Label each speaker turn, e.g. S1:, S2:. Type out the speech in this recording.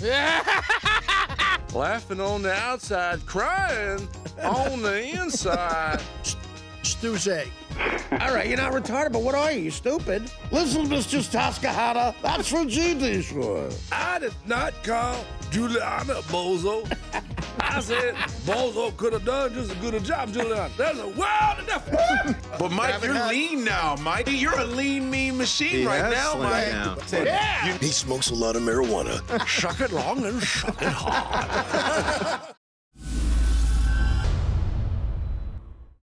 S1: Laughing on the outside, crying on the inside.
S2: Stuzay.
S3: All right, you're not retarded, but what are you? You stupid? Listen, Mr. Tascahata, that's for GD Shore.
S1: I did not call Juliana Bozo. I said Bozo could have done just as good a job, Julian. There's a world of difference.
S4: But Mike, you're lean now, Mike. You're a lean, mean machine
S5: He
S4: right now,
S5: slimmed
S4: Mike.
S5: down.
S3: Yeah.
S2: He smokes a lot of marijuana.
S1: Shuck it long and shuck it hard.